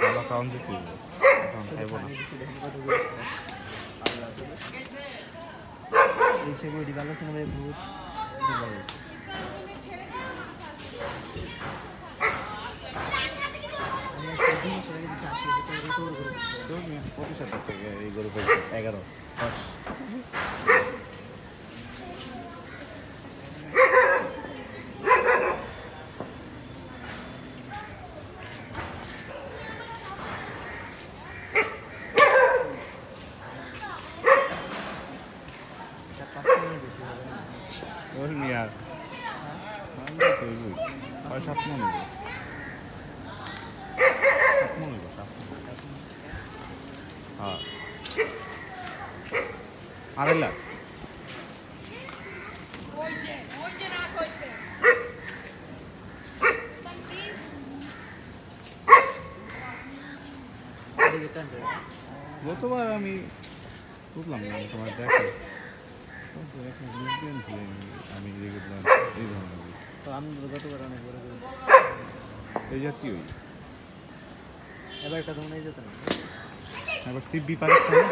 বাবা কাউন্ট দিতে খাইব না এই সে বই ভালো সিনেমা ভূত দিবা গেছে আমি আজকে দিন সরে দিচ্ছি আসি এটা রিকভার করে দিচ্ছি। পঁচিশ হাজার থেকে এই গরু পেয়েছে এগারো দশ মন সাত হ্যাঁ আড়াই লাখ। গতবার আমি বুঝলাম না তোমার দেখে কিন্তু একটা জিনিস দিন আমি দেখলাম এই ধরনের তো আমি গতবার অনেক বড় করে এই জাতীয় এবার একটা ধরনের যেত না এবার সিবি পাকিস্তান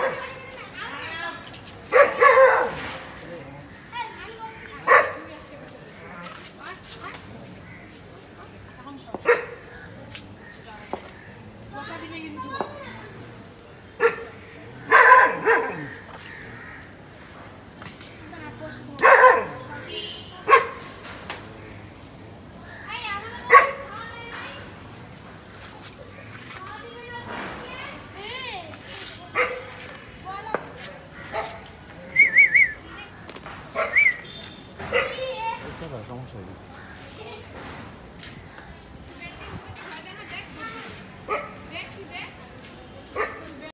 喝点儿东